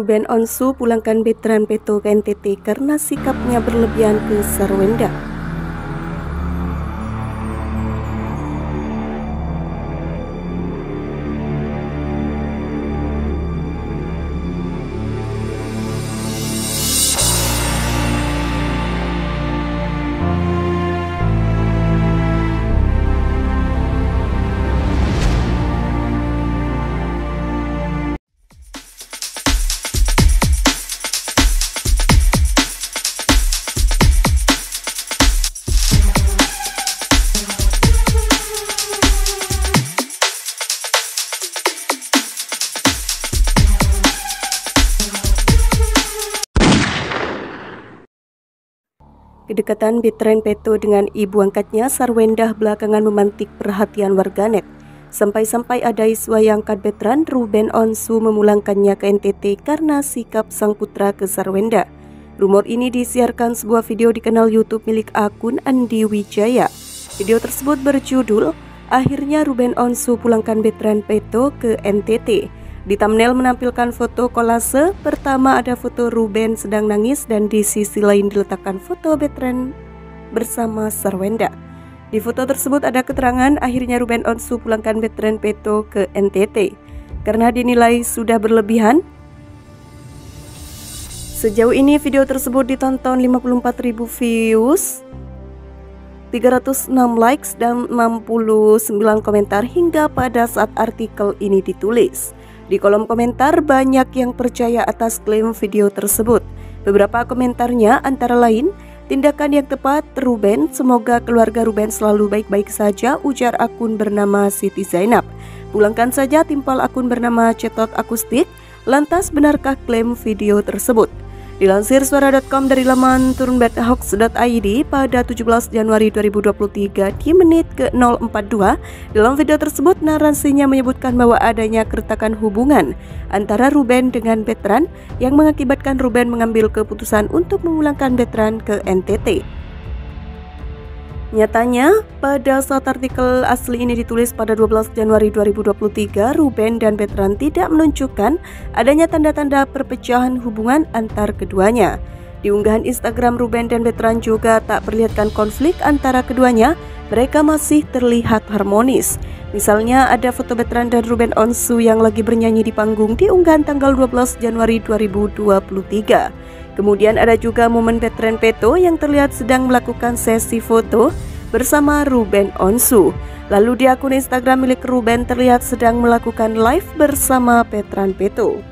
Ruben Onsu pulangkan veteran Peto ke NTT karena sikapnya berlebihan ke Sarwenda. Kedekatan Bitren Peto dengan ibu angkatnya Sarwendah belakangan memantik perhatian warganet. Sampai-sampai ada isu yang angkat veteran Ruben Onsu memulangkannya ke NTT karena sikap sang putra ke Sarwenda. Rumor ini disiarkan sebuah video di kanal YouTube milik akun Andi Wijaya. Video tersebut berjudul Akhirnya Ruben Onsu pulangkan veteran Peto ke NTT. Di thumbnail menampilkan foto kolase, pertama ada foto Ruben sedang nangis dan di sisi lain diletakkan foto veteran bersama Sarwenda. Di foto tersebut ada keterangan akhirnya Ruben Onsu pulangkan veteran Peto ke NTT karena dinilai sudah berlebihan. Sejauh ini video tersebut ditonton 54.000 views 306 likes dan 69 komentar hingga pada saat artikel ini ditulis. Di kolom komentar banyak yang percaya atas klaim video tersebut. Beberapa komentarnya antara lain, tindakan yang tepat Ruben, semoga keluarga Ruben selalu baik-baik saja, ujar akun bernama Siti Zainab. Pulangkan saja timpal akun bernama Cetot Akustik, lantas benarkah klaim video tersebut? Dilansir suara.com dari laman turunbethoax.id pada 17 Januari 2023 di menit ke-042, dalam video tersebut narasinya menyebutkan bahwa adanya keretakan hubungan antara Ruben dengan veteran yang mengakibatkan Ruben mengambil keputusan untuk memulangkan veteran ke NTT. Nyatanya, pada saat artikel asli ini ditulis pada 12 Januari 2023, Ruben dan Veteran tidak menunjukkan adanya tanda-tanda perpecahan hubungan antar keduanya. Di unggahan Instagram Ruben dan Veteran juga tak perlihatkan konflik antara keduanya, mereka masih terlihat harmonis. Misalnya ada foto Veteran dan Ruben Onsu yang lagi bernyanyi di panggung di unggahan tanggal 12 Januari 2023. Kemudian ada juga momen veteran Peto yang terlihat sedang melakukan sesi foto bersama Ruben Onsu. Lalu di akun Instagram milik Ruben terlihat sedang melakukan live bersama veteran Peto.